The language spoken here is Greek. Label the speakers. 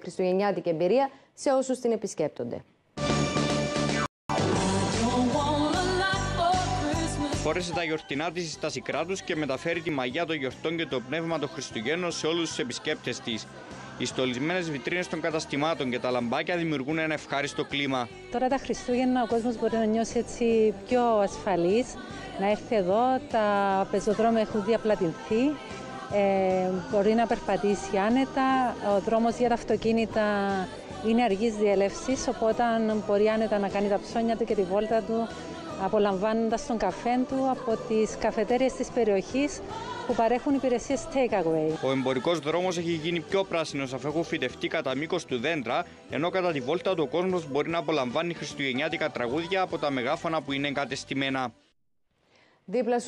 Speaker 1: χριστουγεννιάτικη εμπειρία σε όσους την επισκέπτονται.
Speaker 2: Φόρεσε τα γιορτινά της στα σικρά του και μεταφέρει τη μαγεία των γιορτών και το πνεύμα των Χριστουγέννων σε όλους τους επισκέπτες της. Οι στολισμένες βιτρίνες των καταστημάτων και τα λαμπάκια δημιουργούν ένα ευχάριστο κλίμα.
Speaker 3: Τώρα τα Χριστούγεννα ο κόσμος μπορεί να νιώσει έτσι πιο ασφαλής, να έρθει εδώ. Τα πεζοδρόμια έχουν διαπλατηνθεί. Ε, μπορεί να περπατήσει άνετα. Ο δρόμος για τα αυτοκίνητα είναι αργής διελεύσης, οπότε μπορεί άνετα να κάνει τα ψώνια του και τη βόλτα του απολαμβάνοντας τον καφέ του από τις καφετέριες της περιοχής που παρέχουν υπηρεσίες take-away.
Speaker 2: Ο εμπορικός δρόμος έχει γίνει πιο πράσινος αφού έχουν φυτευτεί κατά μήκος του δέντρα, ενώ κατά τη βόλτα του ο κόσμος μπορεί να απολαμβάνει χριστουγεννιάτικα τραγούδια από τα μεγάφωνα που είναι εγκατεστημένα.
Speaker 1: Δίπλα